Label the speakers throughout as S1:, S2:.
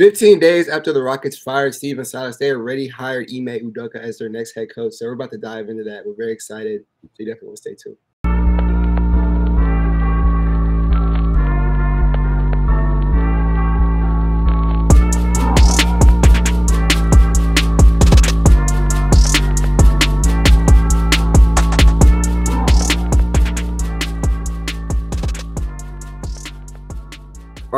S1: 15 days after the Rockets fired Stephen Silas, they already hired Ime Udoka as their next head coach. So we're about to dive into that. We're very excited. So you definitely want to stay tuned.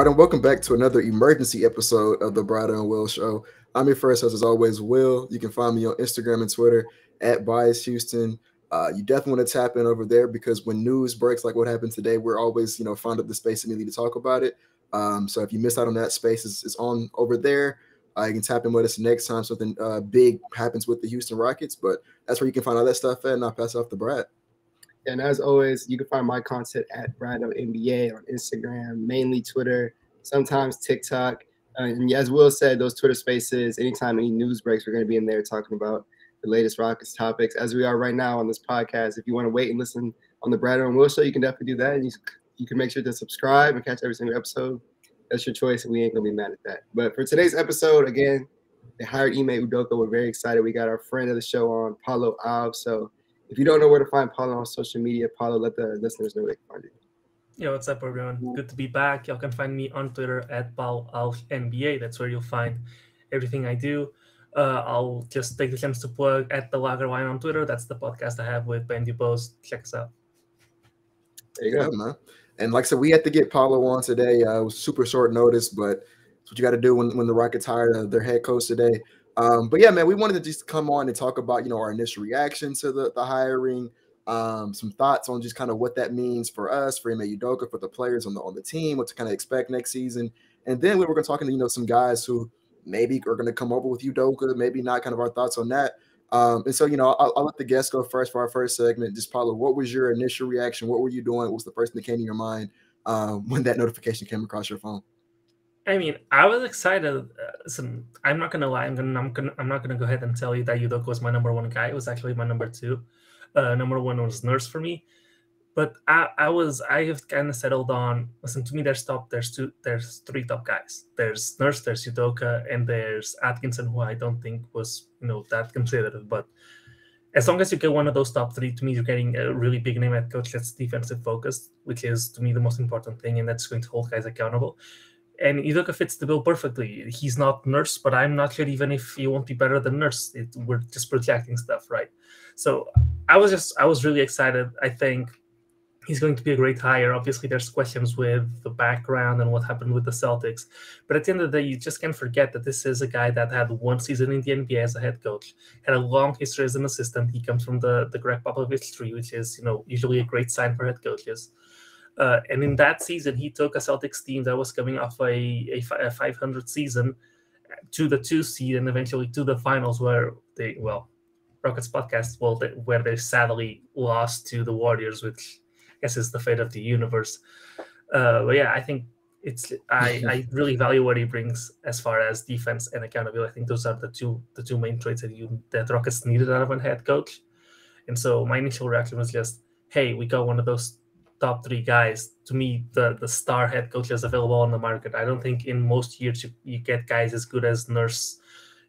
S2: Right, and welcome back to another emergency episode of the Bradeaux and Will Show. I'm your first host, as always, Will. You can find me on Instagram and Twitter at Biased Houston. Uh, you definitely want to tap in over there because when news breaks like what happened today, we're always, you know, find up the space immediately to talk about it. Um, so if you miss out on that space, it's, it's on over there. Uh, you can tap in with us next time something uh, big happens with the Houston Rockets. But that's where you can find all that stuff at, and I'll pass off to Brad.
S1: And as always, you can find my content at Bradeaux NBA on Instagram, mainly Twitter, sometimes TikTok. Uh, and as Will said, those Twitter spaces, anytime any news breaks, we're going to be in there talking about the latest Rockets topics, as we are right now on this podcast. If you want to wait and listen on the Bradeaux and Will show, you can definitely do that. And you, you can make sure to subscribe and catch every single episode. That's your choice, and we ain't going to be mad at that. But for today's episode, again, they hired Ime Udoka. We're very excited. We got our friend of the show on, Paulo Alves. So if you don't know where to find Paulo on social media, Paulo, let the listeners know where they can find you.
S3: Yeah, what's up, everyone? Good to be back. Y'all can find me on Twitter at Paul NBA. That's where you'll find everything I do. Uh, I'll just take the chance to plug at the Lager Wine on Twitter. That's the podcast I have with Ben Dubose. Check us out.
S2: There you go, man. And like I said, we had to get Paulo on today. Uh, it was super short notice, but it's what you got to do when, when the Rockets hired their head coach today. Um, but yeah, man, we wanted to just come on and talk about you know our initial reaction to the, the hiring, um, some thoughts on just kind of what that means for us, for Ime Udoka, for the players on the on the team, what to kind of expect next season, and then we were going to talk to you know some guys who maybe are going to come over with Udoka, maybe not, kind of our thoughts on that. Um, and so you know, I'll, I'll, let the guests go first for our first segment. Just Paulo, what was your initial reaction? What were you doing? What was the first thing that came to your mind um, when that notification came across your phone?
S3: I mean, I was excited. Uh, listen, I'm not gonna lie. I'm gonna, I'm gonna, I'm not gonna go ahead and tell you that Udoka was my number one guy. It was actually my number two. Uh, number one was Nurse for me, but I, I was, I have kind of settled on. Listen, to me, there's top. There's two. There's three top guys. There's Nurse. There's Udoka, and there's Atkinson, who I don't think was, you know, that considered. But as long as you get one of those top three, to me, you're getting a really big name at coach that's defensive focused, which is to me the most important thing, and that's going to hold guys accountable and Udoka fits the bill perfectly. He's not Nurse, but I'm not sure even if he won't be better than Nurse. It, we're just projecting stuff, right? So I was just I was really excited. I think he's going to be a great hire. Obviously, there's questions with the background and what happened with the Celtics, but at the end of the day, you just can't forget that this is a guy that had one season in the NBA as a head coach, had a long history as an assistant. He comes from the the Gregg Popovich tree, which is you know usually a great sign for head coaches. Uh, and in that season, he took a Celtics team that was coming off a, a, a 500 season to the two seed and eventually to the finals, where they, well, Rockets podcast, well, they, where they sadly lost to the Warriors, which I guess is the fate of the universe. Uh, but yeah, I think it's I, I really value what he brings as far as defense and accountability. I think those are the two the two main traits that you that Rockets needed out of a head coach. And so my initial reaction was just, hey, we got one of those top three guys. To me, the the star head coaches available on the market. I don't think in most years you, you get guys as good as Nurse,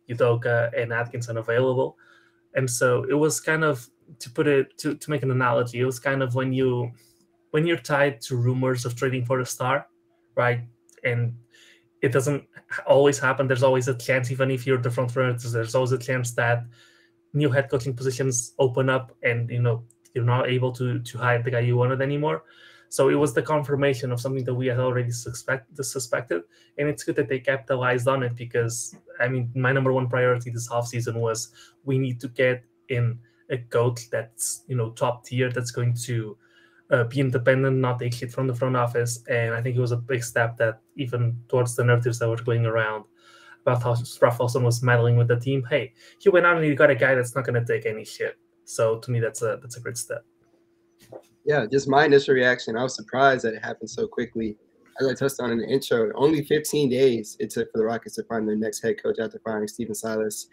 S3: Udoka, and Atkinson available. And so it was kind of to put it to, to make an analogy, it was kind of when you when you're tied to rumors of trading for a star, right? And it doesn't always happen. There's always a chance, even if you're the front runner, there's always a chance that new head coaching positions open up and you know you're not able to to hire the guy you wanted anymore. So it was the confirmation of something that we had already suspect, suspected, and it's good that they capitalized on it because I mean my number one priority this offseason was we need to get in a coach that's you know top tier that's going to uh, be independent, not take shit from the front office, and I think it was a big step that even towards the narratives that were going around about how Rafael Stone was meddling with the team. Hey, he went out and he got a guy that's not going to take any shit. So to me, that's a that's a great step.
S1: Yeah, just my initial reaction. I was surprised that it happened so quickly. As I touched on in the intro, only 15 days it took for the Rockets to find their next head coach after firing Stephen Silas.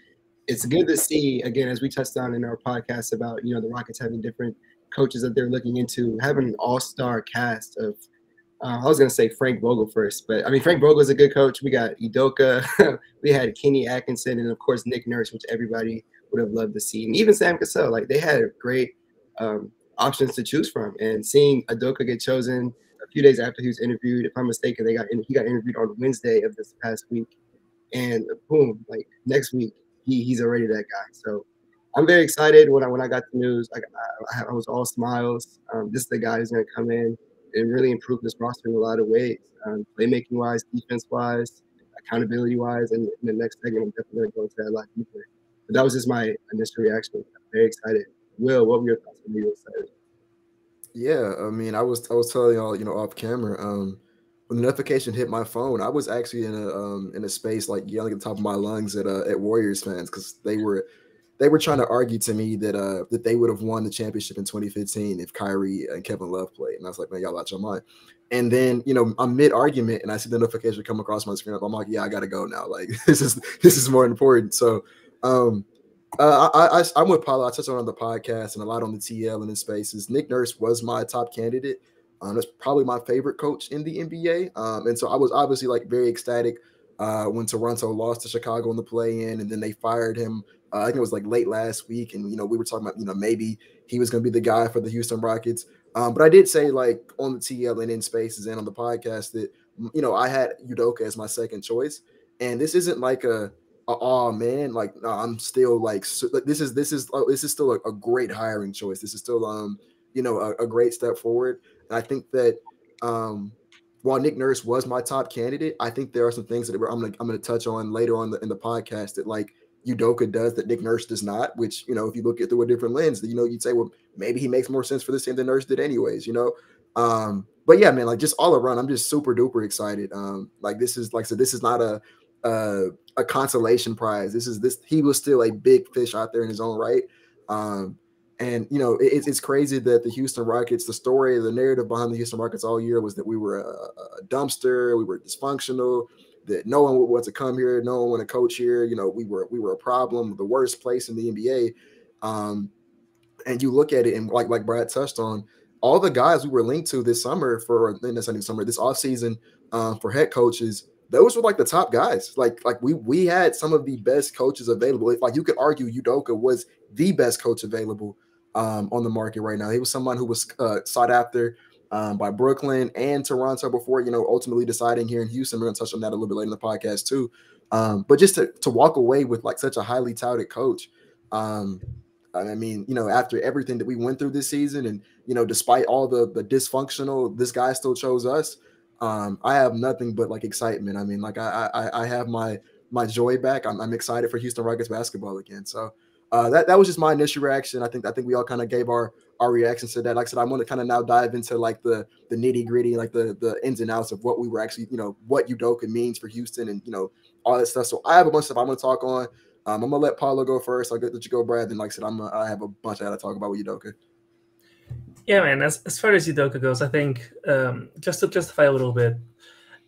S1: It's good to see again, as we touched on in our podcast about you know the Rockets having different coaches that they're looking into, having an all-star cast of uh, I was gonna say Frank Vogel first, but I mean Frank Vogel is a good coach. We got Udoka, we had Kenny Atkinson, and of course Nick Nurse, which everybody would have loved to see, and even Sam Cassell. Like they had great um, options to choose from. And seeing Udoka get chosen a few days after he was interviewed, if I'm mistaken, they got he got interviewed on Wednesday of this past week, and boom, like next week he he's already that guy. So I'm very excited when I when I got the news. I, I was all smiles. Um, this is the guy who's going to come in and really improve this roster in a lot of ways, um, playmaking wise, defense wise, accountability wise. And in the next segment, I'm definitely going to go into that a lot deeper. But that was just my initial reaction. Very excited. Will, what were your thoughts when you were excited?
S2: Yeah, I mean, I was I was telling y'all, you know, off camera. Um, when the notification hit my phone, I was actually in a um in a space like yelling at the top of my lungs at uh, at Warriors fans because they were they were trying to argue to me that uh that they would have won the championship in 2015 if Kyrie and Kevin Love played. And I was like, man, y'all out your mind. And then you know I'm mid argument and I see the notification come across my screen. I'm like, yeah, I gotta go now. Like this is this is more important. So um uh, I, I am with Paulo. I touched on the podcast and a lot on the TL and in spaces. Nick Nurse was my top candidate. Um, that's probably my favorite coach in the NBA. Um, and so I was obviously like very ecstatic uh, when Toronto lost to Chicago in the play-in, and then they fired him uh, I think it was like late last week, and you know we were talking about you know maybe he was going to be the guy for the Houston Rockets. Um, but I did say like on the TL and in spaces and on the podcast that you know I had Udoka as my second choice, and this isn't like a oh man like no, I'm still like so, this is this is oh, this is still a, a, great hiring choice. This is still um you know a, a great step forward, and I think that um while Nick Nurse was my top candidate, I think there are some things that I'm gonna I'm gonna touch on later on the, in the podcast that like Udoka does that Nick Nurse does not, which, you know, if you look at through a different lens, you know, you'd say, well, maybe he makes more sense for this team than Nurse did anyways, you know? Um, but yeah, man, like just all around, I'm just super duper excited. Um, like this is, like so this is not a, a, a consolation prize. This is this, he was still a big fish out there in his own right. Um, and you know, it, it's crazy that the Houston Rockets, the story, the narrative behind the Houston Rockets all year was that we were a, a dumpster, we were dysfunctional, that no one would want to come here, no one want to coach here. You know, we were we were a problem, the worst place in the NBA. Um, and you look at it, and like like Brad touched on, all the guys we were linked to this summer for this summer, this offseason um, for head coaches, those were like the top guys. Like like we we had some of the best coaches available. Like you could argue Udoka was the best coach available um, on the market right now. He was someone who was uh, sought after um, by Brooklyn and Toronto before, you know, ultimately deciding here in Houston. We're to touch on that a little bit later in the podcast too. Um, but just to, to walk away with like such a highly touted coach, um, I mean, you know, after everything that we went through this season, and you know, despite all the the dysfunctional, this guy still chose us. Um, I have nothing but like excitement. I mean, like I I, I have my my joy back. I'm, I'm excited for Houston Rockets basketball again. So uh, that that was just my initial reaction. I think I think we all kind of gave our our reactions to that. Like I said, I want to kind of now dive into like the the nitty gritty, like the the ins and outs of what we were actually, you know, what Udoka means for Houston, and you know all that stuff. So I have a bunch of stuff I'm going to talk on. Um, I'm gonna let Paulo go first. I'll get let you go, Brad. Then, like I said, I'm I have a bunch I got to talk about with Udoka.
S3: Yeah, man. As, as far as Udoka goes, I think um, just to justify a little bit,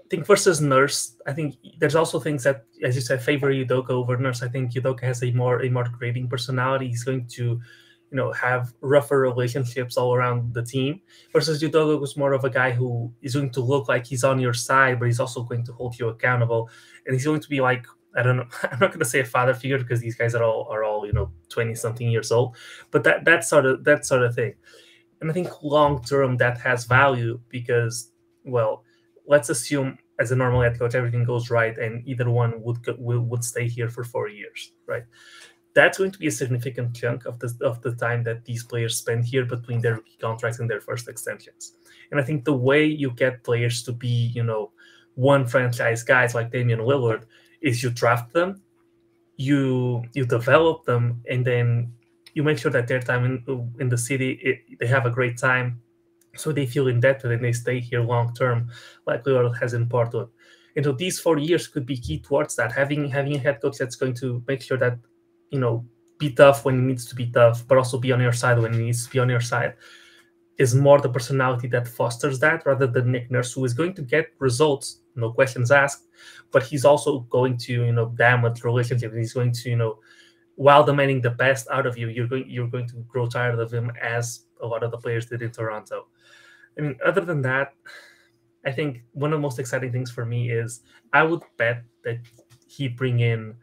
S3: I think versus Nurse, I think there's also things that, as you said, favor Udoka over Nurse. I think Udoka has a more a more grading personality. He's going to, you know, have rougher relationships all around the team. Versus Udoka was more of a guy who is going to look like he's on your side, but he's also going to hold you accountable, and he's going to be like I don't know. I'm not going to say a father figure because these guys are all are all you know 20 something years old, but that that sort of that sort of thing. And I think long term that has value because well, let's assume as a normal head coach, everything goes right, and either one would would stay here for four years, right? That's going to be a significant chunk of the of the time that these players spend here between their contracts and their first extensions. And I think the way you get players to be, you know, one franchise guys like Damian Lillard is you draft them, you you develop them, and then you make sure that their time in in the city it, they have a great time so they feel indebted and they stay here long term, like Lillard has in Portland. And so these four years could be key towards that. Having having a head coach that's going to make sure that you know be tough when it needs to be tough, but also be on your side when it needs to be on your side, is more the personality that fosters that rather than Nick Nurse, who is going to get results, no questions asked, but he's also going to you know damage relationship. He's going to you know while demanding the best out of you, you're going you're going to grow tired of him as a lot of the players did in Toronto. I mean, other than that, I think one of the most exciting things for me is I would bet that he bring in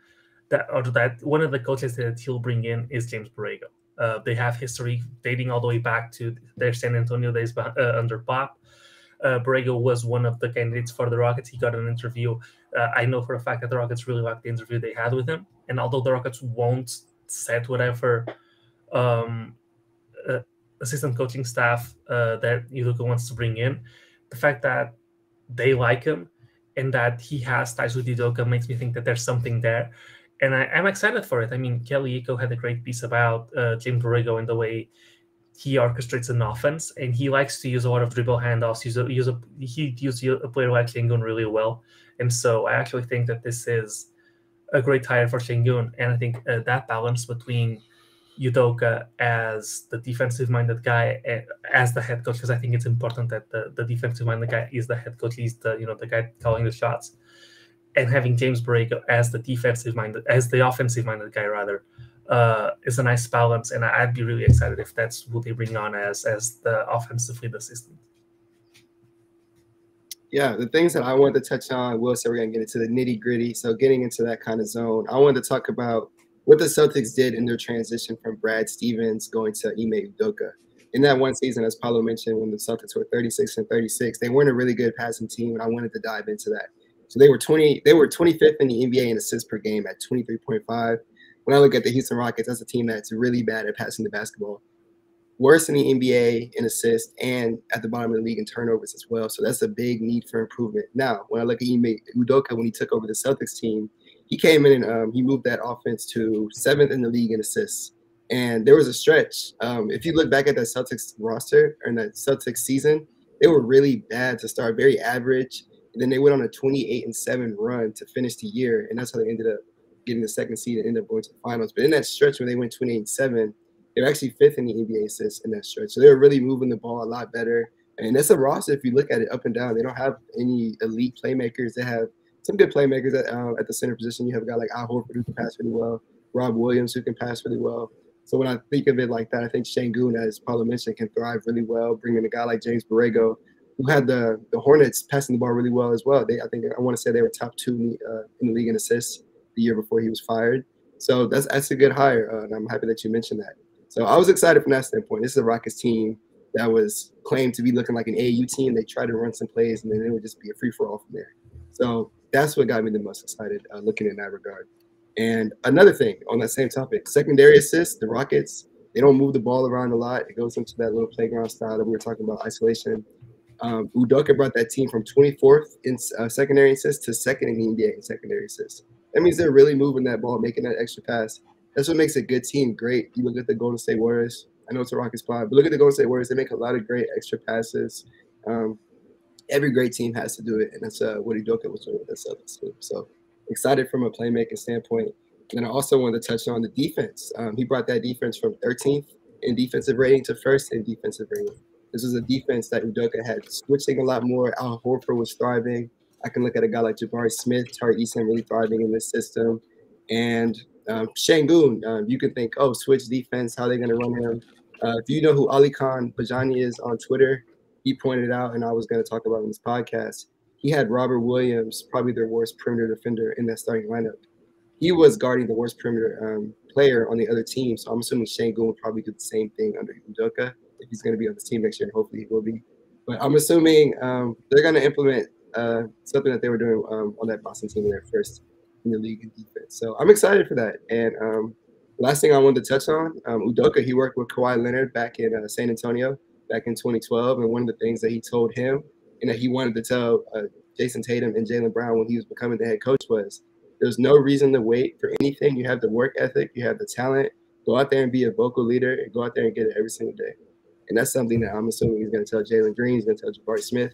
S3: that or that one of the coaches that he'll bring in is James Borrego. Uh, they have history dating all the way back to their San Antonio days uh, under Pop. Uh, Borrego was one of the candidates for the Rockets. He got an interview. Uh, I know for a fact that the Rockets really liked the interview they had with him. And although the Rockets won't set whatever um, uh, assistant coaching staff uh, that Udoka wants to bring in, the fact that they like him and that he has ties with Udoka makes me think that there's something there. And I, am excited for it. I mean, Kelly Iko had a great piece about uh, James Borrego and the way he orchestrates an offense, and he likes to use a lot of dribble handoffs. Use a, use a he uses a player like Sengun really well, and so I actually think that this is a great hire for Sengun, and I think uh, that balance between Udoka as the defensive minded guy as the head coach because I think it's important that the, the defensive minded guy is the head coach he's the you know the guy calling the shots and having James Borrego as the defensive minded as the offensive minded guy rather uh, is a nice balance, and I'd be really excited if that's what they bring on as as the offensive lead assistant.
S1: Yeah, the things that I wanted to touch on, Will said we're gonna get into the nitty gritty. So getting into that kind of zone, I wanted to talk about what the Celtics did in their transition from Brad Stevens going to Ime Udoka. In that one season, as Paulo mentioned, when the Celtics were 36 and 36, they weren't a really good passing team, and I wanted to dive into that. So they were 20, they were 25th in the NBA in assists per game at 23.5 when I look at the Houston Rockets, that's a team that's really bad at passing the basketball. Worse in the NBA in assists and at the bottom of the league in turnovers as well. So that's a big need for improvement. Now, when I look at Ime Udoka when he took over the Celtics team, he came in and um, he moved that offense to seventh in the league in assists. And there was a stretch. Um, if you look back at that Celtics roster or that Celtics season, they were really bad to start, very average. And then they went on a 28 and 7 run to finish the year. And that's how they ended up getting the second seed and end up going to the finals. But in that stretch when they went 28 and 7, they were actually fifth in the NBA assists in that stretch. So they were really moving the ball a lot better. And that's a roster, if you look at it up and down, they don't have any elite playmakers. They have some good playmakers at, uh, at the center position. You have a guy like Al Horford who can pass really well, Rob Williams who can pass really well. So when I think of it like that, I think Sengun, as Paulo mentioned, can thrive really well. Bringing a guy like James Borrego, who had the the Hornets passing the ball really well as well. They, I think, I want to say they were top two in the, uh, in the league in assists the year before he was fired. So that's that's a good hire, uh, and I'm happy that you mentioned that. So I was excited from that standpoint. This is a Rockets team that was claimed to be looking like an AAU team. They tried to run some plays, and then it would just be a free for all from there. So that's what got me the most excited uh, looking in that regard. And another thing on that same topic, secondary assists, the Rockets, they don't move the ball around a lot. It goes into that little playground style that we were talking about, isolation. Um, Udoka brought that team from 24th in uh, secondary assists to second in the NBA in secondary assists. That means they're really moving that ball, making that extra pass. That's what makes a good team great. You look at the Golden State Warriors. I know it's a Rockets spot, but look at the Golden State Warriors. They make a lot of great extra passes. Um, every great team has to do it, and that's uh, what Udoka was doing with that Celtics team. So excited from a playmaking standpoint. And I also wanted to touch on the defense. Um, he brought that defense from 13th in defensive rating to first in defensive rating. This was a defense that Udoka had switching a lot more. Al Horford was thriving. I can look at a guy like Jabari Smith, Tari Eason really thriving in this system. And um, Sengun, um, you can think, oh, switch defense, how they're going to run him? Uh, if you know who Alykhan Bijani is on Twitter, he pointed out, and I was going to talk about in this podcast, he had Robert Williams, probably their worst perimeter defender in that starting lineup. He was guarding the worst perimeter um, player on the other team, so I'm assuming Sengun will probably do the same thing under Udoka if he's going to be on the team next year, and hopefully he will be. But I'm assuming um, they're going to implement uh, something that they were doing um, on that Boston team in their first in the league in defense. So I'm excited for that. And um, last thing I wanted to touch on, um, Udoka, he worked with Kawhi Leonard back in uh, San Antonio back in 2012, and one of the things that he told him and that he wanted to tell uh, Jayson Tatum and Jaylen Brown when he was becoming the head coach was there's no reason to wait for anything. You have the work ethic, you have the talent. Go out there and be a vocal leader, and go out there and get it every single day. And that's something that I'm assuming he's going to tell Jalen Green, he's going to tell Jabari Smith,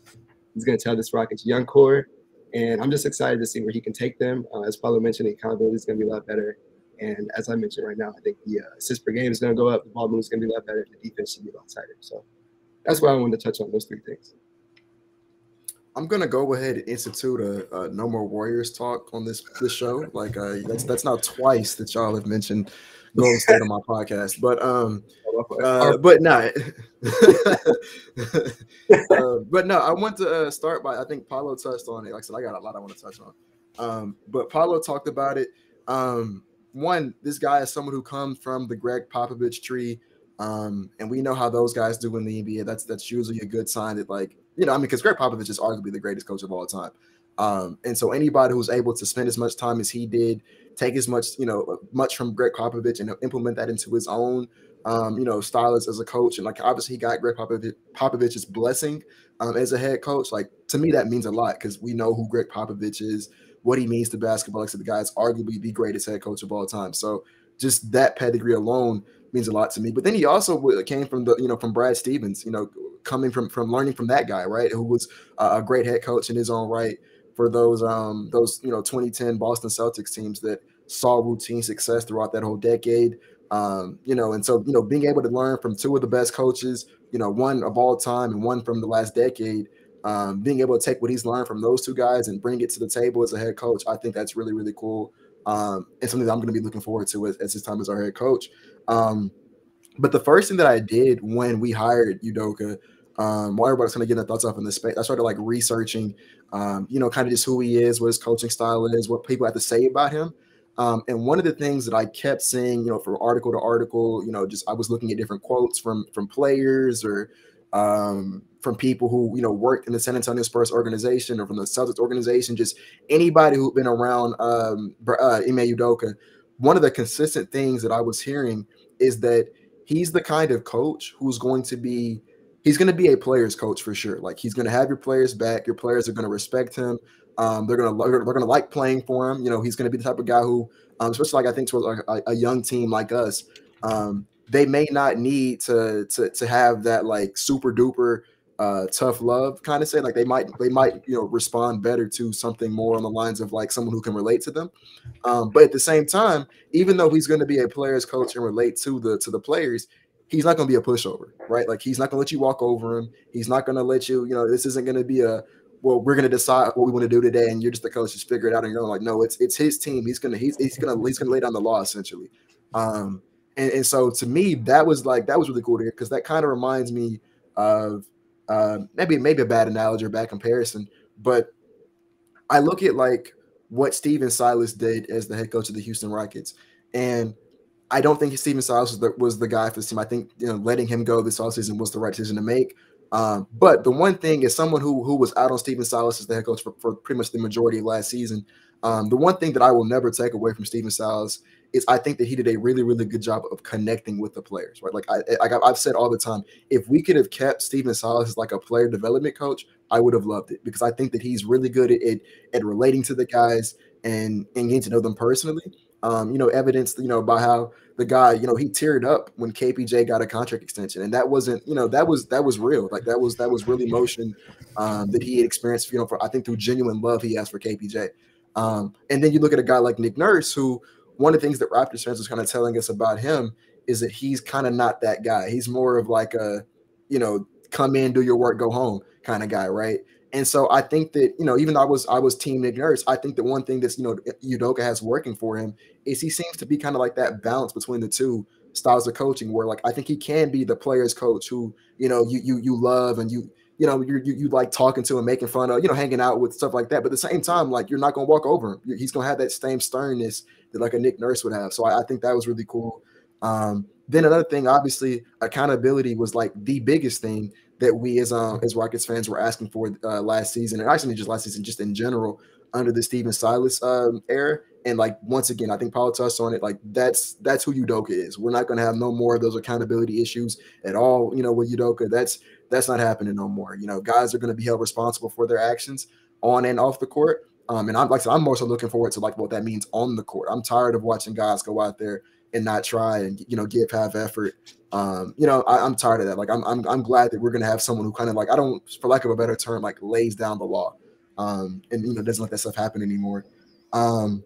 S1: He's going to tell this Rockets young core, and I'm just excited to see where he can take them. Uh, as Paulo mentioned, the accountability is going to be a lot better. And as I mentioned right now, I think the uh, assists per game is going to go up. The ball movement is going to be a lot better. The defense should be a lot tighter. So that's why I wanted to touch on those three things.
S2: I'm gonna go ahead and institute a, a, no more Warriors talk on this this show. Like uh, that's that's not twice that y'all have mentioned Golden State on my podcast, but um, uh, but not. uh, but no, I want to uh, start by I think Paulo touched on it. Like I said, I got a lot I want to touch on. Um, but Paulo talked about it. Um, one, this guy is someone who comes from the Gregg Popovich tree. Um, and we know how those guys do in the NBA. That's that's usually a good sign that like you know, I mean, because Gregg Popovich is arguably the greatest coach of all time. Um, and so anybody who's able to spend as much time as he did, take as much, you know, much from Gregg Popovich and implement that into his own, um, you know, style as, as a coach. And like obviously he got Gregg Popovich, Popovich's blessing um, as a head coach. Like to me, that means a lot because we know who Gregg Popovich is, what he means to basketball. Like said, the guy's arguably the greatest head coach of all time. So just that pedigree alone means a lot to me. But then he also came from the, you know, from Brad Stevens, you know, coming from from learning from that guy, right? Who was a great head coach in his own right for those um those you know 2010 Boston Celtics teams that saw routine success throughout that whole decade. Um, you know, and so you know, being able to learn from two of the best coaches, you know, one of all time and one from the last decade, um, being able to take what he's learned from those two guys and bring it to the table as a head coach, I think that's really really cool. Um, and something that I'm going to be looking forward to as, as his time as our head coach. Um, but the first thing that I did when we hired Udoka um, while everybody's kind of getting their thoughts off in the space, I started like researching, um, you know, kind of just who he is, what his coaching style is, what people have to say about him. Um, and one of the things that I kept seeing, you know, from article to article, you know, just I was looking at different quotes from from players or um, from people who you know worked in the San Antonio Spurs organization or from the Celtics organization, just anybody who'd been around um, uh, Ime Udoka. One of the consistent things that I was hearing is that he's the kind of coach who's going to be he's going to be a player's coach for sure. Like he's going to have your players back. Your players are going to respect him. Um, they're going to they're going to like playing for him. You know, he's going to be the type of guy who, um, especially like I think towards a, a young team like us, um, they may not need to to to have that like super duper uh, tough love kind of say. Like they might they might you know respond better to something more on the lines of like someone who can relate to them. Um, but at the same time, even though he's going to be a player's coach and relate to the to the players, he's not going to be a pushover, right? Like he's not going to let you walk over him. He's not going to let you, you know, this isn't going to be a well, we're going to decide what we want to do today, and you're just the coach, just figure it out on your own. Like, no, it's it's his team. He's gonna he's he's gonna he's gonna lay down the law essentially. Um, and, and so to me, that was like that was really cool to hear because that kind of reminds me of uh, maybe maybe a bad analogy or bad comparison, but I look at like what Stephen Silas did as the head coach of the Houston Rockets, and I don't think Stephen Silas was the, was the guy for this team. I think you know letting him go this offseason was the right decision to make. Um, but the one thing is someone who who was out on Stephen Silas as the head coach for, for pretty much the majority of last season. Um, the one thing that I will never take away from Stephen Silas is I think that he did a really really good job of connecting with the players. Right, like I like I've said all the time, if we could have kept Stephen Silas as like a player development coach, I would have loved it because I think that he's really good at at, at relating to the guys and and getting to know them personally. Um, you know, evidence, you know, by how the guy, you know, he teared up when KPJ got a contract extension, and that wasn't, you know, that was that was real. Like that was that was really emotion um, that he had experienced, you know, for I think through genuine love he has for KPJ. Um, and then you look at a guy like Nick Nurse, who one of the things that Raptors fans was kind of telling us about him is that he's kind of not that guy. He's more of like a, you know, come in, do your work, go home kind of guy, right? And so I think that you know, even though I was I was team Nick Nurse, I think that one thing that's you know Udoka has working for him is he seems to be kind of like that balance between the two styles of coaching, where like I think he can be the player's coach who you know you you you love and you you know you you like talking to and making fun of, you know, hanging out with stuff like that. But at the same time, like you're not gonna walk over him. He's gonna have that same sternness that like a Nick Nurse would have. So I, I think that was really cool. Um, then another thing, obviously, accountability was like the biggest thing that we as um as Rockets fans were asking for uh, last season, and actually just last season, just in general under the Stephen Silas um, era. And like once again, I think Paul on it. Like that's that's who Udoka is. We're not going to have no more of those accountability issues at all. You know, with Udoka, that's that's not happening no more. You know, guys are going to be held responsible for their actions on and off the court. Um, and I'm like I I'm also looking forward to like what that means on the court. I'm tired of watching guys go out there and not try and you know give half effort. Um, you know, I, am tired of that. Like I'm, I'm I'm glad that we're gonna have someone who kind of like I don't, for lack of a better term, like lays down the law, um, and you know doesn't let that stuff happen anymore. Um,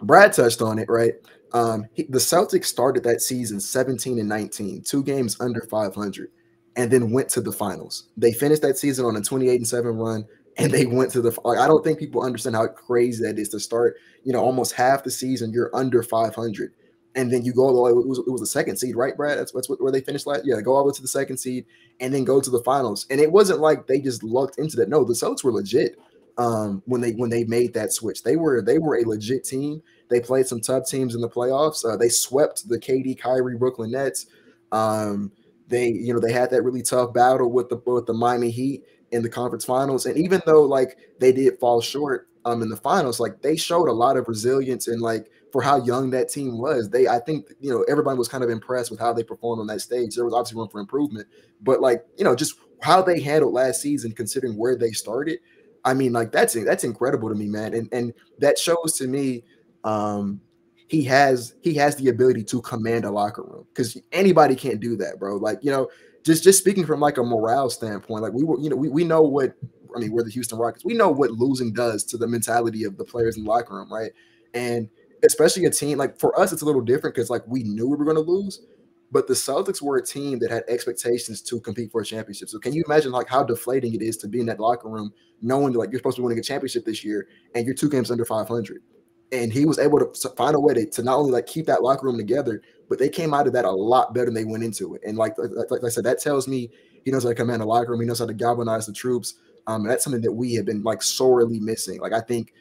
S2: Brad touched on it, right? Um, he, the Celtics started that season 17 and 19, two games under 500, and then went to the finals. They finished that season on a 28 and 7 run. and they went to the. Like, I don't think people understand how crazy that is to start. You know, almost half the season you're under 500, and then you go all the way. It was, it was the second seed, right, Brad? That's, that's where they finished last. Yeah, go all the way to the second seed, and then go to the finals. And it wasn't like they just lucked into that. No, the Celtics were legit um, when they when they made that switch. They were they were a legit team. They played some tough teams in the playoffs. Uh, they swept the KD, Kyrie, Brooklyn Nets. Um, they you know they had that really tough battle with the with the Miami Heat in the conference finals. And even though like they did fall short um in the finals, like they showed a lot of resilience and like for how young that team was. They I think you know everybody was kind of impressed with how they performed on that stage. There was obviously room for improvement, but like you know just how they handled last season considering where they started. I mean like that's that's incredible to me, man. And and that shows to me um he has he has the ability to command a locker room because anybody can't do that, bro. Like you know, just just speaking from like a morale standpoint, like we were, you know, we, we know what I mean, we're the Houston Rockets. We know what losing does to the mentality of the players in the locker room, right? And especially a team like for us, it's a little different because like we knew we were going to lose, but the Celtics were a team that had expectations to compete for a championship. So can you imagine like how deflating it is to be in that locker room knowing that like you're supposed to be winning a championship this year and you're two games under 500? and he was able to find a way to, to not only like keep that locker room together, but they came out of that a lot better than they went into it. And like like, like I said, that tells me he knows how to command a locker room. He knows how to galvanize the troops. Um, and that's something that we have been like sorely missing. Like I think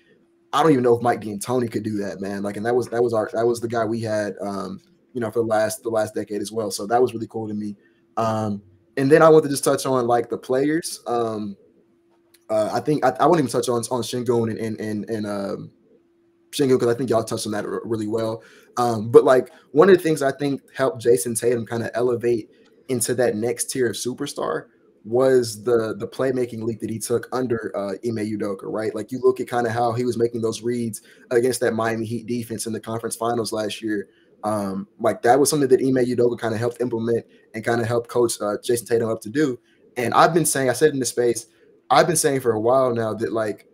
S2: I don't even know if Mike D'Antoni could do that, man. Like, and that was that was our that was the guy we had, um, you know, for the last the last decade as well. So that was really cool to me. Um, and then I want to just touch on like the players. Um, uh, I think I, I won't even touch on on Sengun and and and, and um, Sengun because I think y'all touched on that really well. Um, but like one of the things I think helped Jayson Tatum kind of elevate into that next tier of superstar was the the playmaking leap that he took under uh, Ime Udoka, right? Like you look at kind of how he was making those reads against that Miami Heat defense in the conference finals last year. Um, like that was something that Ime Udoka kind of helped implement and kind of helped coach uh, Jayson Tatum up to do. And I've been saying, I said in the space, I've been saying for a while now that like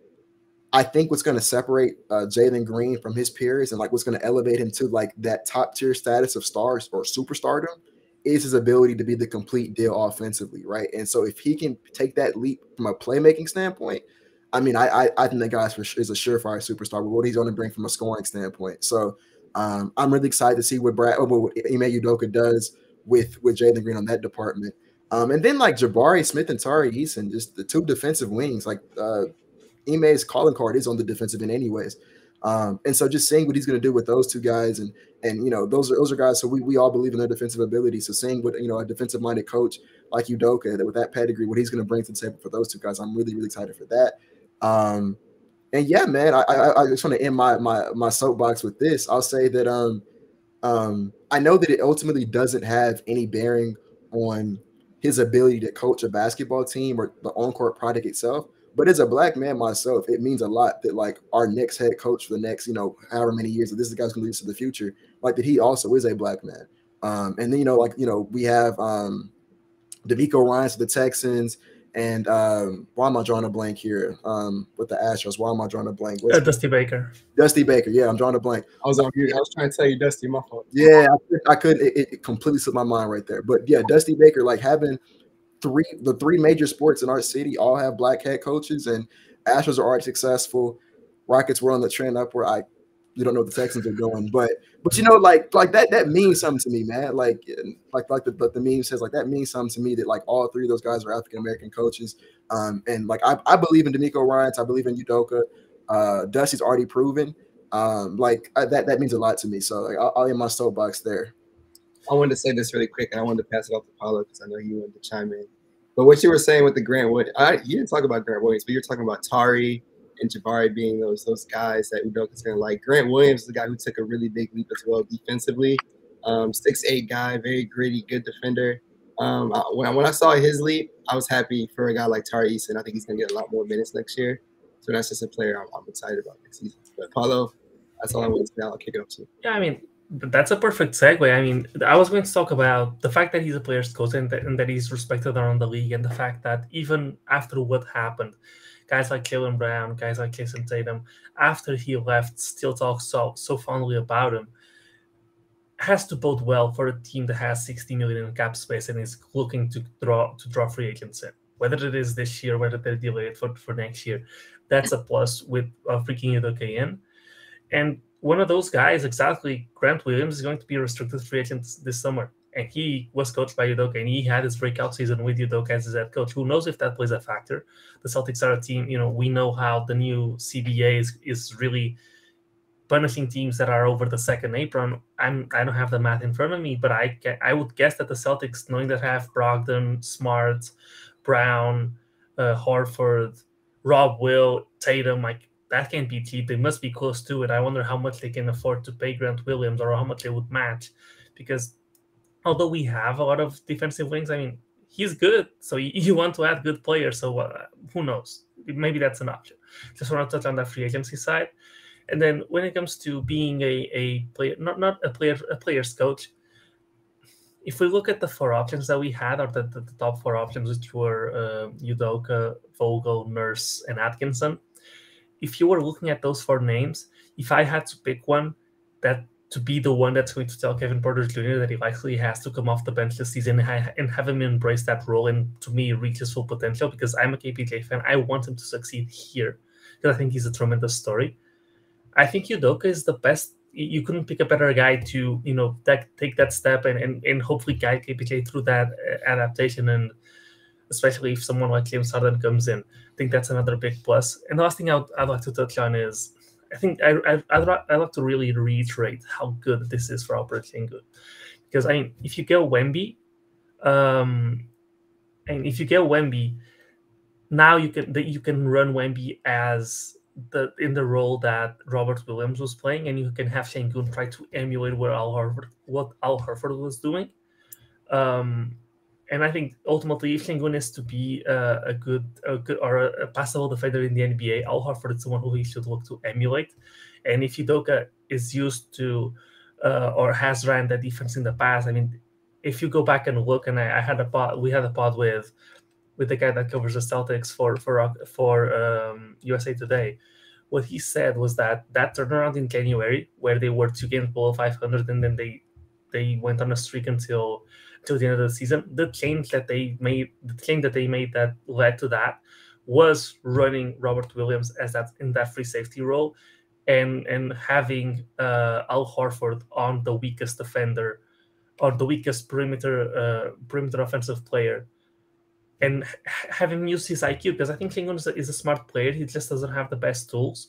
S2: I think what's going to separate uh, Jalen Green from his peers and like what's going to elevate him to like that top tier status of stars or superstardom is his ability to be the complete deal offensively, right? And so if he can take that leap from a playmaking standpoint, I mean, I I, I think that guy is a surefire superstar But what he's going to bring from a scoring standpoint. So um, I'm really excited to see what Brad, what Ime Udoka does with with Jalen Green on that department. Um, and then like Jabari Smith and Tari Eason, just the two defensive wings, like uh, Ime's calling card is on the defensive end, anyways. Um, and so just seeing what he's going to do with those two guys, and and you know those are those are guys. So we, we all believe in their defensive ability. So seeing what you know a defensive minded coach like Udoka that with that pedigree, what he's going to bring to the table for those two guys, I'm really really excited for that. Um, and yeah, man, I, I, I just want to end my my my soapbox with this. I'll say that um um I know that it ultimately doesn't have any bearing on his ability to coach a basketball team or the on court product itself. But as a black man myself, it means a lot that like our next head coach for the next, you know, however many years that this guy's gonna lead us to the future, like that he also is a black man. Um, and then you know, like you know, we have um DeMeco Ryans for the Texans, and um, why am I drawing a blank here? Um, with the Astros, why am I drawing a blank?
S3: Uh, Dusty Baker.
S2: Dusty Baker, yeah, I'm drawing a blank.
S1: I was on mute. I was trying to tell you, Dusty, my fault.
S2: Yeah, I could, I could it, it completely slipped my mind right there. But yeah, Dusty Baker, like having three the three major sports in our city all have black head coaches, and Astros are already successful. Rockets were on the trend up where I you don't know what the Texans are going, but but you know like like that that means something to me, man. Like like like the, the, the meme says like that means something to me that like all three of those guys are African American coaches. Um, and like I, I believe in DeMeco Ryans, I believe in Udoka. Uh, Dusty's already proven. Um, like I, that that means a lot to me. So like I'll, I'll end my soapbox there.
S1: I wanted to say this really quick, and I wanted to pass it off to Paulo because I know you wanted to chime in. But what you were saying with the Grant Wood, I, you didn't talk about Grant Williams, but you're talking about Tari and Jabari being those those guys that Udoka's gonna like. Grant Williams is the guy who took a really big leap as well defensively. Um, six eight guy, very gritty, good defender. Um, I, when I, when I saw his leap, I was happy for a guy like Tari Eason. I think he's gonna get a lot more minutes next year. So that's just a player I'm, I'm excited about next season. But Paulo, that's all I want to say. I'll kick it up to.
S3: Yeah, I mean, that's a perfect segue. I mean, I was going to talk about the fact that he's a player's coach and that, and that he's respected around the league, and the fact that even after what happened, guys like Jaylen Brown, guys like Jayson Tatum, after he left, still talk so so fondly about him. Has to bode well for a team that has 60 million in cap space and is looking to draw to draw free agents in. whether it is this year, whether they delay it for, for next year, that's a plus with uh, freaking Udoka in. And one of those guys, exactly, Grant Williams, is going to be a restricted free agent this summer. And he was coached by Udoka, and he had his breakout season with Udoka as his head coach. Who knows if that plays a factor? The Celtics are a team, you know, we know how the new CBA is, is really punishing teams that are over the second apron. I'm I don't have the math in front of me, but I I would guess that the Celtics, knowing that have Brogdon, Smart, Brown, uh, Horford, Rob Will, Tatum, like that can't be cheap. They must be close to it. I wonder how much they can afford to pay Grant Williams or how much they would match. Because although we have a lot of defensive wings, I mean, he's good. So you, you want to add good players. So uh, who knows? Maybe that's an option. Just want to touch on that free agency side. And then when it comes to being a, a player, not, not a player, a player's coach, if we look at the four options that we had, or the, the, the top four options, which were uh, Udoka, Vogel, Nurse, and Atkinson, if you were looking at those four names, if I had to pick one that to be the one that's going to tell Kevin Porter Jr. that he likely has to come off the bench this season and have him embrace that role and to me reach his full potential because I'm a KPJ fan. I want him to succeed here because I think he's a tremendous story. I think Udoka is the best. You couldn't pick a better guy to, you know, that, take that step and, and, and hopefully guide KPJ through that uh, adaptation. And especially if someone like James Harden comes in, I think that's another big plus. And the last thing I'd, I'd like to touch on is I think I, I, I'd, I'd like to really reiterate how good this is for Alperen Sengun. Because, I mean, if you get Wemby, um, and if you get Wemby, now you can that you can run Wemby as the in the role that Robert Williams was playing, and you can have Sengun try to emulate what Al Horford what Al Horford was doing. Um, and I think ultimately, if Sengun is to be uh, a good, a good or a, a, passable defender in the NBA, Al Horford is someone who he should look to emulate. And if Udoka is used to uh, or has ran that defense in the past, I mean, if you go back and look, and I, I had a pod, we had a pod with with the guy that covers the Celtics for for for um, USA Today. What he said was that that turnaround in January, where they were two games below 500, and then they they went on a streak until till the end of the season. The change that they made, the change that they made that led to that was running Robert Williams as that in that free safety role, and and having uh, Al Horford on the weakest defender or the weakest perimeter uh, perimeter offensive player and have him use his IQ because I think Sengun is a, is a smart player. He just doesn't have the best tools,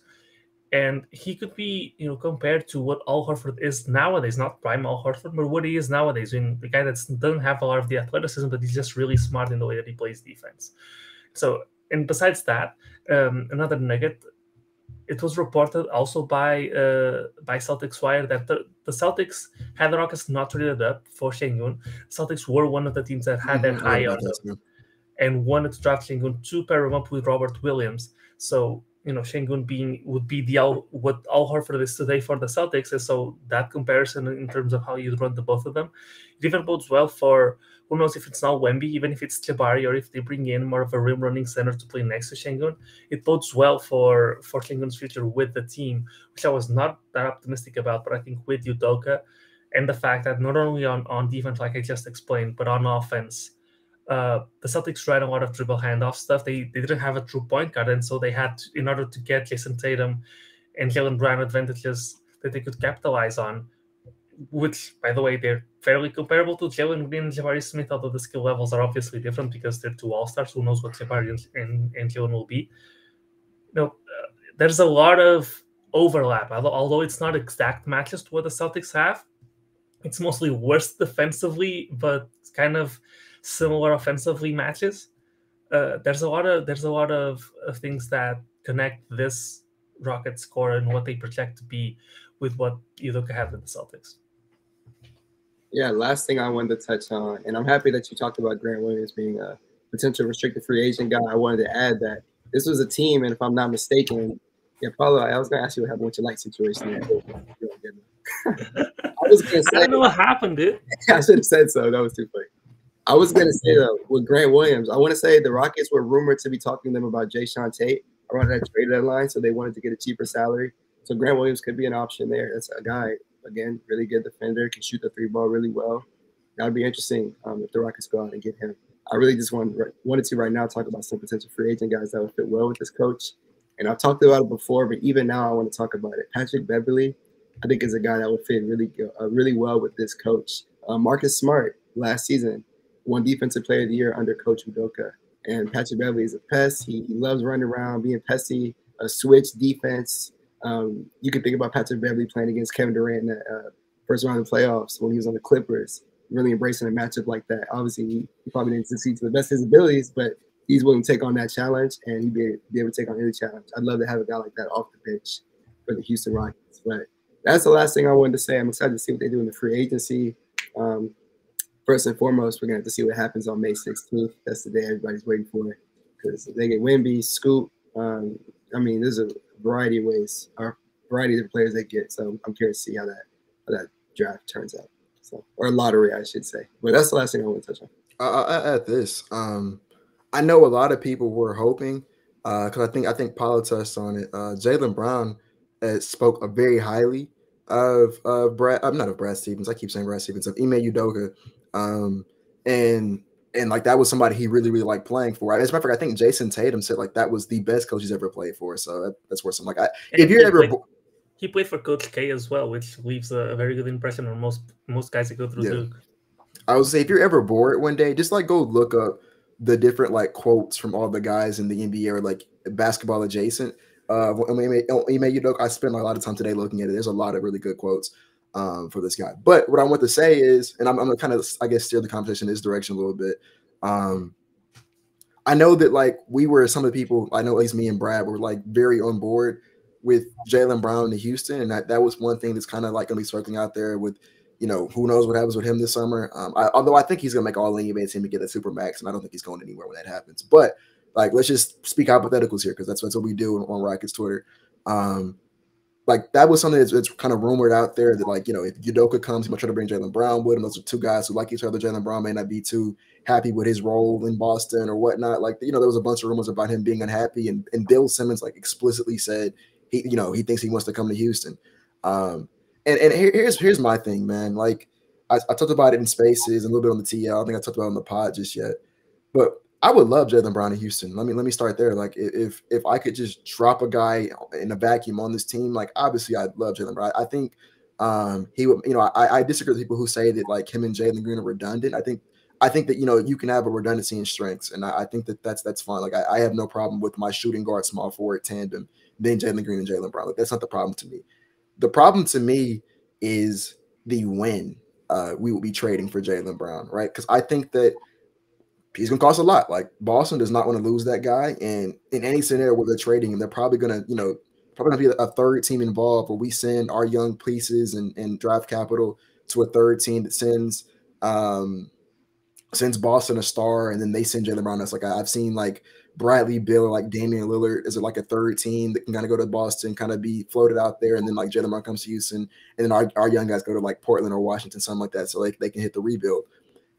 S3: and he could be you know compared to what Al Horford is nowadays, not prime Al Horford, but what he is nowadays. I mean, the guy that doesn't have a lot of the athleticism, but he's just really smart in the way that he plays defense. So, and besides that, um, another nugget. It was reported also by uh, by Celtics Wire that the, the Celtics had the Rockets not traded up for Sengun. Celtics were one of the teams that had mm-hmm. high on and wanted to draft Sengun to pair him up with Robert Williams. So you know, Sengun being would be the Al, what Al Horford is today for the Celtics, and so that comparison in terms of how you run the both of them, it even bodes well for who knows if it's not Wemby, even if it's Jabari, or if they bring in more of a rim running center to play next to Sengun, it bodes well for for Sengun's future with the team, which I was not that optimistic about, but I think with Udoka and the fact that not only on on defense, like I just explained, but on offense uh, the Celtics tried a lot of dribble handoff stuff. They they didn't have a true point guard, and so they had to, in order to get Jayson Tatum and Jaylen Brown advantages that they could capitalize on. Which, by the way, they're fairly comparable to Jalen Green and Jabari Smith, although the skill levels are obviously different because they're two All Stars. Who knows what Jabari and, and, and Jalen will be? You know, uh, there's a lot of overlap, although, although it's not exact matches to what the Celtics have. It's mostly worse defensively, but kind of similar offensively matches. Uh, there's a lot of there's a lot of, of things that connect this Rocket score and what they project to be with what you look had with the Celtics.
S1: Yeah, last thing I wanted to touch on, and I'm happy that you talked about Grant Williams being a potential restricted free agent guy. I wanted to add that this was a team, and if I'm not mistaken, yeah, Paulo, I was gonna ask you what happened with your light situation.
S3: I was gonna say, I don't know what happened, dude.
S1: I should have said so. That was too funny. I was gonna say though with Grant Williams, I want to say the Rockets were rumored to be talking to them about Jae'Sean Tate around that trade deadline, so they wanted to get a cheaper salary. So Grant Williams could be an option there. That's a guy again, really good defender, can shoot the three ball really well. That would be interesting um, if the Rockets go out and get him. I really just wanted wanted to right now talk about some potential free agent guys that would fit well with this coach. And I've talked about it before, but even now I want to talk about it. Patrick Beverley, I think is a guy that would fit really uh, really well with this coach. Uh, Marcus Smart last season won Defensive Player of the Year under Coach Udoka. And Patrick Beverley is a pest. He, he loves running around, being pesky, a switch defense. Um, you can think about Patrick Beverley playing against Kevin Durant in the uh, first round of the playoffs when he was on the Clippers, really embracing a matchup like that. Obviously, he, he probably didn't succeed to the best of his abilities, but he's willing to take on that challenge and he'd be, be able to take on any challenge. I'd love to have a guy like that off the bench for the Houston Rockets. But that's the last thing I wanted to say. I'm excited to see what they do in the free agency. Um, first and foremost, we're gonna have to see what happens on May 16th. That's the day everybody's waiting for because they get Wemby, Scoot. Um, I mean, there's a variety of ways, or variety of players they get. So I'm curious to see how that how that draft turns out. So or lottery, I should say. But that's the last thing I want to touch on.
S2: Uh, at this, um, I know a lot of people were hoping because uh, I think I think Paulo touched on it. Uh, Jaylen Brown uh, spoke very highly of of Brad. I'm not of Brad Stevens. I keep saying Brad Stevens of Ime Udoka um, and and like that was somebody he really really liked playing for. As a matter of fact, I think Jayson Tatum said like that was the best coach he's ever played for. So that, that's worth some. Like, I, if you're ever
S3: played, he played for Coach K as well, which leaves a, very good impression on most most guys that go through yeah. Duke.
S2: I would say if you're ever bored one day, just like go look up the different like quotes from all the guys in the NBA or like basketball adjacent. Uh, Ime Udoka, I spent a lot of time today looking at it. There's a lot of really good quotes um, for this guy. But what I want to say is, and I'm, I'm gonna kind of, I guess, steer the conversation in this direction a little bit. Um, I know that like we were some of the people, I know at least me and Brad were like very on board with Jaylen Brown to Houston, and that that was one thing that's kind of like gonna be circling out there with, you know, who knows what happens with him this summer. Um, I, although I think he's gonna make all NBA team to get a super max, and I don't think he's going anywhere when that happens. But like, let's just speak hypotheticals here because that's that's what we do on, on Rockets Twitter. Um, like that was something that's, that's, kind of rumored out there that like you know if Udoka comes, he might try to bring Jaylen Brown with him. Those are two guys who like each other. Jaylen Brown may not be too happy with his role in Boston or whatnot. Like you know there was a bunch of rumors about him being unhappy, and and Bill Simmons like explicitly said he you know he thinks he wants to come to Houston. Um, and and here, here's here's my thing, man. Like I, I talked about it in spaces a little bit on the TL. I think I talked about it on the pod just yet, but I would love Jaylen Brown in Houston. Let me let me start there. Like if if I could just drop a guy in a vacuum on this team, like obviously I'd love Jaylen Brown. I think um, he would. You know, I, I disagree with people who say that like him and Jalen Green are redundant. I think I think that you know you can have a redundancy in strengths, and I, I think that that's that's fine. Like I, I, have no problem with my shooting guard small forward tandem, then Jalen Green and Jaylen Brown. Like that's not the problem to me. The problem to me is the when uh, we will be trading for Jaylen Brown, right? Because I think that he's going to cost a lot. Like Boston does not want to lose that guy, and in any scenario where they're trading him, they're probably going to, you know, probably going to be a third team involved where we send our young pieces and, and draft capital to a third team that sends um sends Boston a star, and then they send Jaylen Brown. That's like I've seen like Bradley Beal or like Damian Lillard is it like a third team that can kind of go to Boston, kind of be floated out there, and then like Jaylen Brown comes to Houston, and then our, our young guys go to like Portland or Washington, something like that, so like they can hit the rebuild.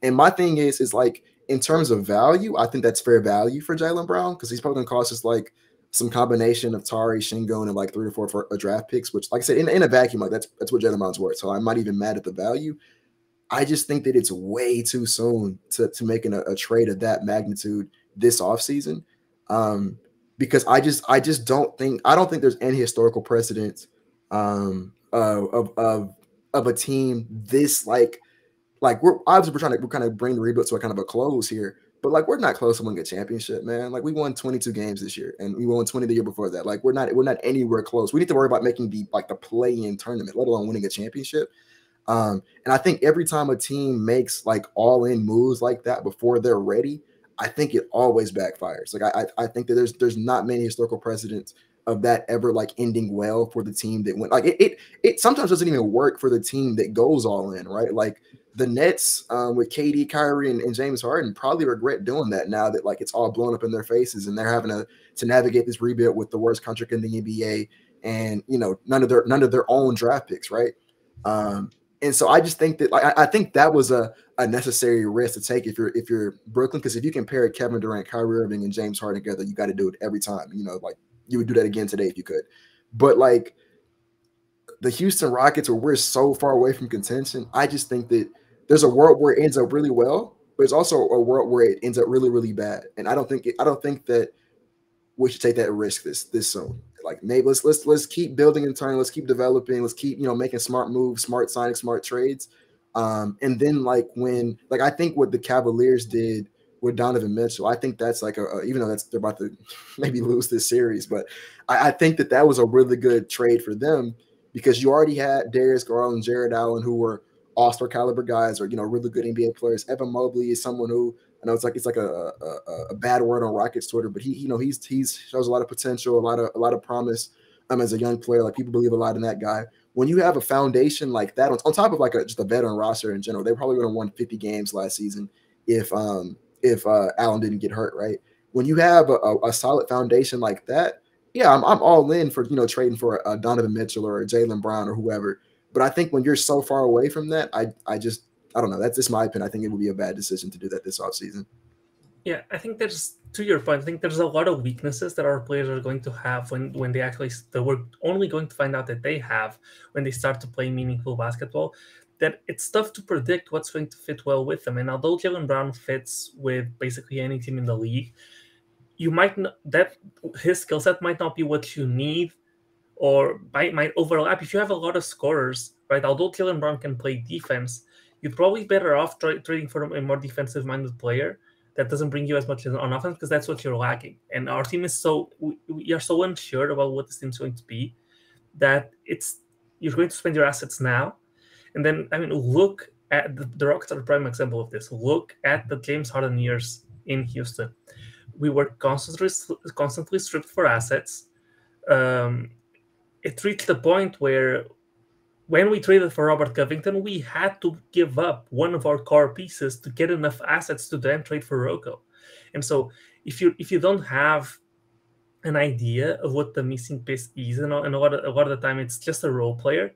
S2: And my thing is, is like in terms of value, I think that's fair value for Jaylen Brown because he's probably going to cost us like some combination of Tari, Sengun, and like three or four for a draft picks, which, like I said, in, in a vacuum, like that's that's what Jaylen Brown's worth. So I'm not even mad at the value. I just think that it's way too soon to, to making a, a trade of that magnitude this offseason. Um, because I just I just don't think I don't think there's any historical precedent um, uh, of of of a team this like like we're obviously we're trying to we're kind of bring the rebuild to a kind of a close here, but like we're not close to winning a championship, man. Like we won 22 games this year, and we won 20 the year before that. Like we're not we're not anywhere close. We need to worry about making the like the play-in tournament, let alone winning a championship. Um, and I think every time a team makes like all-in moves like that before they're ready, I think it always backfires. Like I I, I think that there's there's not many historical precedents of that ever like ending well for the team that went like it, it it sometimes doesn't even work for the team that goes all in, right? Like the Nets um, with KD, Kyrie, and, and, James Harden probably regret doing that now that like it's all blown up in their faces and they're having to to navigate this rebuild with the worst contract in the NBA and you know none of their none of their own draft picks, right? Um, and so I just think that like I, I think that was a, a necessary risk to take if you're if you're Brooklyn because if you compare Kevin Durant, Kyrie Irving, and James Harden together, you got to do it every time. You know, like you would do that again today if you could. But like the Houston Rockets, where we're so far away from contention, I just think that there's a world where it ends up really well, but it's also a world where it ends up really, really bad. And I don't think it, I don't think that we should take that risk this this soon. Like maybe let's let's let's keep building and turning, let's keep developing, let's keep you know making smart moves, smart signing, smart trades. Um, and then like when like I think what the Cavaliers did with Donovan Mitchell, I think that's like a, a even though that's they're about to maybe lose this series, but I, I, think that that was a really good trade for them because you already had Darius Garland, Jarrett Allen, who were all-star caliber guys or you know really good NBA players. Evan Mobley is someone who I know it's like it's like a, a, a bad word on Rockets Twitter, but he you know he's he's shows a lot of potential, a lot of a lot of promise um, as a young player. Like people believe a lot in that guy. When you have a foundation like that on, on top of like a, just a veteran roster in general, they probably would have won 50 games last season if um if uh Allen didn't get hurt, right? When you have a, a, solid foundation like that, yeah, I'm, I'm all in for you know trading for a, Donovan Mitchell or a Jaylen Brown or whoever. But I think when you're so far away from that, I I just I don't know. That's just my opinion. I think it would be a bad decision to do that this offseason.
S3: Yeah, I think there's to your point. I think there's a lot of weaknesses that our players are going to have when when they actually that we're only going to find out that they have when they start to play meaningful basketball. That it's tough to predict what's going to fit well with them. And although Jaylen Brown fits with basically any team in the league, you might not, that his skill set might not be what you need or might, might overlap if you have a lot of scorers, right? Although Jaylen Brown can play defense, you're probably better off tra- trading for a more defensive minded player that doesn't bring you as much on offense because that's what you're lacking. And our team is so we, we are so unsure about what this team's going to be that it's you're going to spend your assets now, and then I mean look at the, the Rockets are a prime example of this. Look at the James Harden years in Houston. We were constantly constantly stripped for assets. Um, it reached the point where when we traded for Robert Covington, we had to give up one of our core pieces to get enough assets to then trade for Rocco. And so if you if you don't have an idea of what the missing piece is, and, a, lot of, a lot of the time it's just a role player,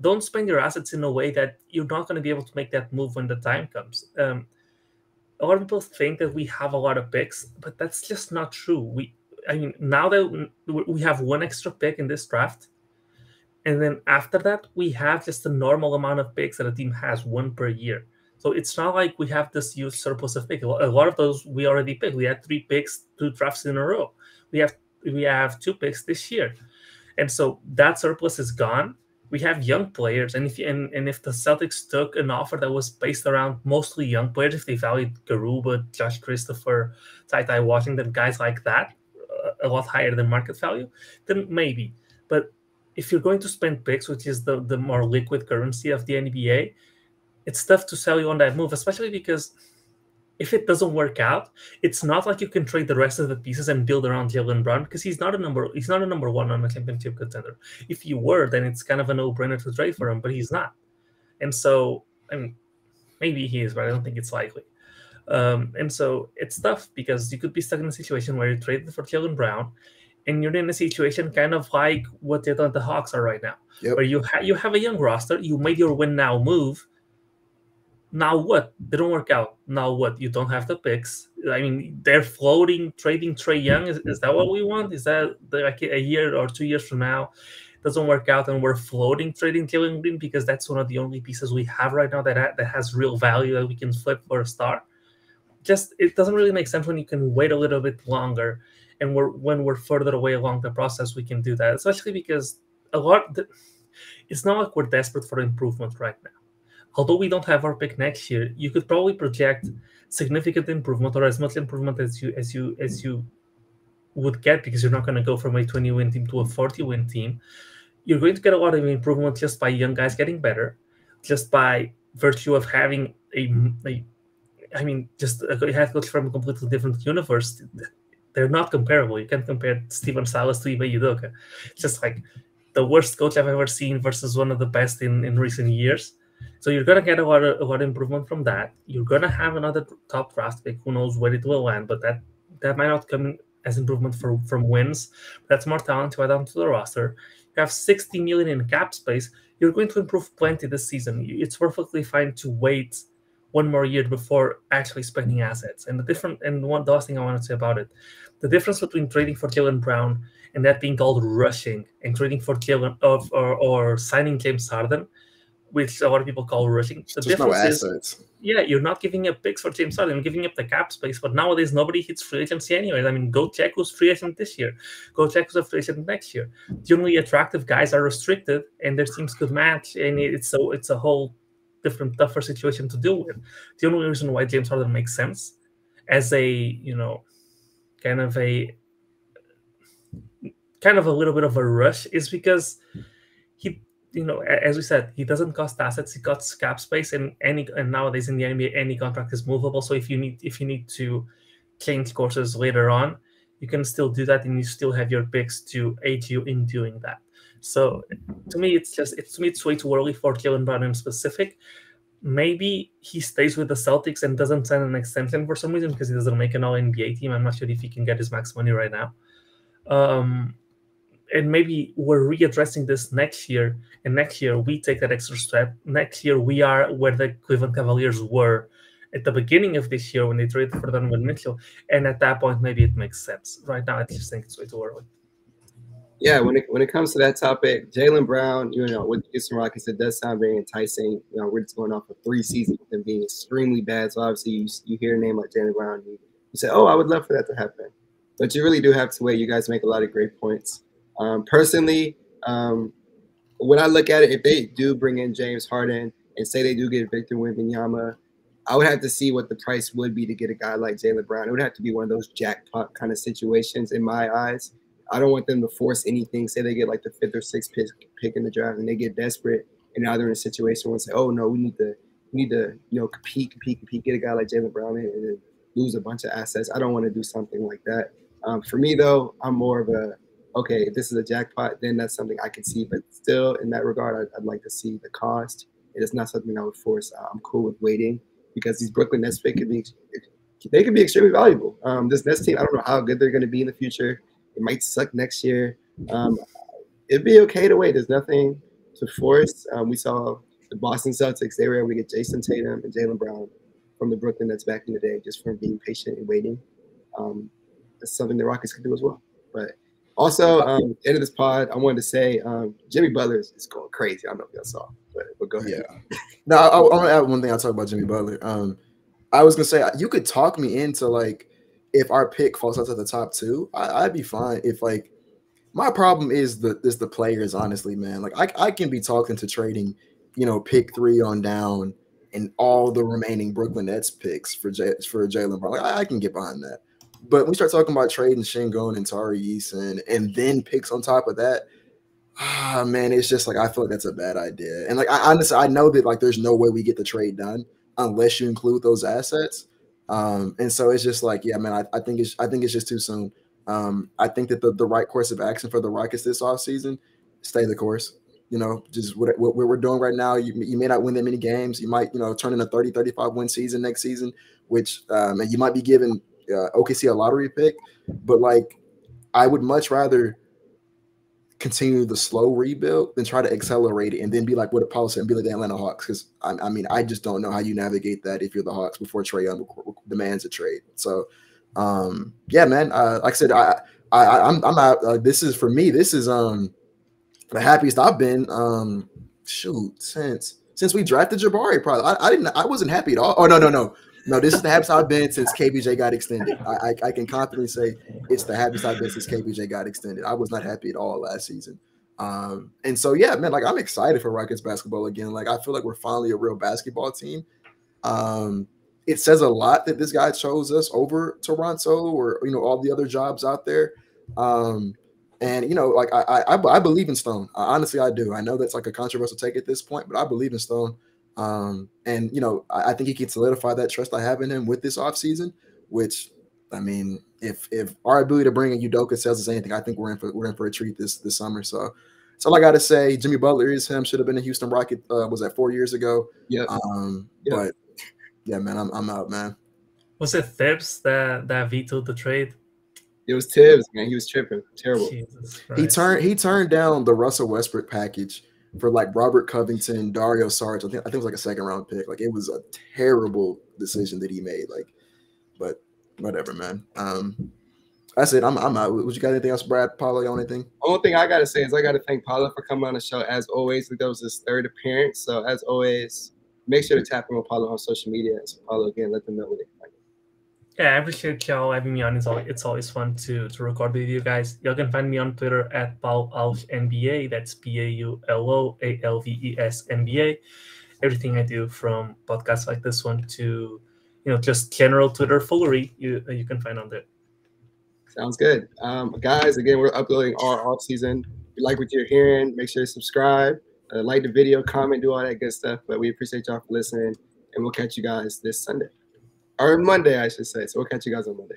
S3: don't spend your assets in a way that you're not going to be able to make that move when the time comes. Um, a lot of people think that we have a lot of picks, but that's just not true. We, I mean, now that we have one extra pick in this draft, and then after that, we have just a normal amount of picks that a team has, one per year. So it's not like we have this huge surplus of picks. A lot of those we already picked. We had three picks, two drafts in a row. We have we have two picks this year, and so that surplus is gone. We have young players, and if and, and if the Celtics took an offer that was based around mostly young players, if they valued Garuba, Josh Christopher, Ty Ty Washington, guys like that, uh, a lot higher than market value, then maybe. But if you're going to spend picks, which is the, the more liquid currency of the NBA, it's tough to sell you on that move, especially because if it doesn't work out, it's not like you can trade the rest of the pieces and build around Jaylen Brown because he's not a number he's not a number one on a championship contender. If you were, then it's kind of a no-brainer to trade for him, but he's not. And so I mean maybe he is, but I don't think it's likely. Um, and so it's tough because you could be stuck in a situation where you traded for Jaylen Brown and you're in a situation kind of like what the Atlanta Hawks are right now, yep. where you ha- you have a young roster, you made your win now move. Now what? They don't work out. Now what? You don't have the picks. I mean, they're floating, trading Trae Young. Is, is that what we want? Is that like a year or two years from now? Doesn't work out, and we're floating trading Jalen Green because that's one of the only pieces we have right now that ha- that has real value that we can flip for a star. Just it doesn't really make sense when you can wait a little bit longer and we're when we're further away along the process we can do that especially because a lot it's not like we're desperate for improvement right now although we don't have our pick next year you could probably project significant improvement or as much improvement as you as you as you would get because you're not going to go from a 20 win team to a 40 win team you're going to get a lot of improvement just by young guys getting better just by virtue of having a, a I mean, just a head coach from a completely different universe they're not comparable. You can't compare Stephen Silas to Ime Udoka. It's just like the worst coach I've ever seen versus one of the best in, in recent years. So you're gonna get a lot of a lot of improvement from that. You're gonna have another top draft pick. Who knows where it will land, but that that might not come as improvement for, from wins. That's more talent to add on to the roster. You have 60 million in cap space. You're going to improve plenty this season. It's perfectly fine to wait one more year before actually spending assets. And the different and one the last thing I want to say about it, the difference between trading for Jaylen Brown and that being called rushing and trading for Jalen of or, or signing James Harden, which a lot of people call rushing. The
S2: There's no
S3: difference is,
S2: assets.
S3: yeah, you're not giving up picks for James Harden, giving up the cap space. But nowadays, nobody hits free agency anyway. I mean, go check who's free agent this year. Go check who's a free agent next year. The only attractive guys are restricted, and their teams could match, and it's so it's a whole different, tougher situation to deal with. The only reason why James Harden makes sense as a you know, kind of a kind of a little bit of a rush is because he you know as we said he doesn't cost assets he costs cap space and any and nowadays in the nba any contract is movable so if you need if you need to change courses later on you can still do that and you still have your picks to aid you in doing that so to me it's just it's to me it's way too early for Jaylen Brown in specific maybe he stays with the Celtics and doesn't sign an extension for some reason because he doesn't make an all NBA team. I'm not sure if he can get his max money right now. Um, and maybe we're readdressing this next year, and next year we take that extra step. Next year we are where the Cleveland Cavaliers were at the beginning of this year when they traded for Donovan Mitchell, and at that point maybe it makes sense. Right now, I just think it's way too early.
S1: Yeah, when it when it comes to that topic, Jaylen Brown, you know, with Houston Rockets, it does sound very enticing. You know, we're just going off of three seasons with them being extremely bad. So obviously, you, you hear a name like Jaylen Brown, you, you say, "Oh, I would love for that to happen," but you really do have to wait. You guys make a lot of great points. Um, personally, um, when I look at it, if they do bring in James Harden and say they do get Victor Wembanyama, I would have to see what the price would be to get a guy like Jaylen Brown. It would have to be one of those jackpot kind of situations in my eyes. I don't want them to force anything. Say they get like the fifth or sixth pick, pick in the draft and they get desperate and now they're in a situation where say, oh no, we need to we need to you know compete, compete, compete, get a guy like Jaylen Brown and lose a bunch of assets. I don't want to do something like that. Um, for me though, I'm more of a okay, if this is a jackpot, then that's something I can see. But still, in that regard, I'd, I'd like to see the cost. It is not something I would force. Uh, I'm cool with waiting because these Brooklyn Nets pick could be they could be extremely valuable. Um, this Nets team, I don't know how good they're going to be in the future. It might suck next year. Um, it'd be okay to wait. There's nothing to force. Um, we saw the Boston Celtics; they were able to get Jayson Tatum and Jaylen Brown from the Brooklyn Nets back in the day, just from being patient and waiting. Um, that's something the Rockets could do as well. But also, um, end of this pod, I wanted to say um, Jimmy Butler is, going crazy. I don't know if y'all saw, but, but go ahead.
S2: Yeah. No, I, I want to add one thing. I'll talk about Jimmy Butler. Um, I was gonna say you could talk me into like if our pick falls out to the top two, I, would be fine. If like my problem is the is the players, honestly, man. Like I, I can be talking to trading, you know, pick three on down and all the remaining Brooklyn Nets picks for J, for Jaylen Brown. Like I, I, can get behind that. But when we start talking about trading Sengun and Tari Eason and then picks on top of that, ah man, it's just like I feel like that's a bad idea. And like I honestly I know that like there's no way we get the trade done unless you include those assets. Um, and so it's just like, yeah, man, I, I think it's I think it's just too soon. Um, I think that the, the right course of action for the Rockets this offseason, stay the course. You know, just what, what we're doing right now, you, you may not win that many games. You might, you know, turn in a 30, 35 win season next season, which, um, and you might be given uh, OKC a lottery pick, but like, I would much rather continue the slow rebuild than try to accelerate it and then be like what Paulo said and be like the Atlanta Hawks. Because I, I, mean, I just don't know how you navigate that if you're the Hawks before Trae Young demands a trade. So, um, yeah, man. Uh, like I said, I, I, I'm, I'm out. Uh, this is for me. This is um the happiest I've been. Um, shoot, since since we drafted Jabari. Probably, I, I didn't. I wasn't happy at all. Oh no, no, no. No, this is the happiest I've been since KPJ got extended. I, I, I, can confidently say it's the happiest I've been since KPJ got extended. I was not happy at all last season. Um, and so yeah, man, like I'm excited for Rockets basketball again. Like I feel like we're finally a real basketball team. Um, it says a lot that this guy chose us over Toronto or you know all the other jobs out there. Um, and you know, like I, I I believe in Stone. honestly, I do. I know that's like a controversial take at this point, but I believe in Stone. Um, and you know, I, I, think he can solidify that trust I have in him with this offseason, which I mean, if if our ability to bring in Udoka tells us anything, I think we're in for we're in for a treat this this summer. So that's all I gotta say. Jimmy Butler is him, should have been a Houston Rocket, uh, was that four years ago?
S1: Yeah.
S2: Um, but yeah, man, I'm I'm out, man.
S3: Was it Thibs that that vetoed the trade?
S1: It was Thibs, man. He was tripping. Terrible.
S2: He turned he turned down the Russell Westbrook package for like Robert Covington, Dario Saric. I think I think it was like a second round pick. Like it was a terrible decision that he made. Like, but whatever, man. Um, That's it. I'm I'm out. Would you got anything else, Brad? Paulo, anything?
S1: Only thing I gotta say is I gotta thank Paulo for coming on the show as always. That was his third appearance. So as always, make sure to tap in with Paulo on social media. So Paulo again, let them know find you.
S3: Yeah, I appreciate y'all having me on. It's always, it's always fun to, to record with you guys. Y'all can find me on Twitter at Paulo Alves NBA. That's P A U L O A L V E S NBA. Everything I do from podcasts like this one to you know just general Twitter foolery you you can find on there.
S1: Sounds good. Um, guys, again, we're uploading our off season. If you like what you're hearing, make sure to subscribe, uh, like the video, comment, do all that good stuff. But we appreciate y'all for listening, and we'll catch you guys this Sunday or Monday, I should say. So we'll catch you guys on Monday.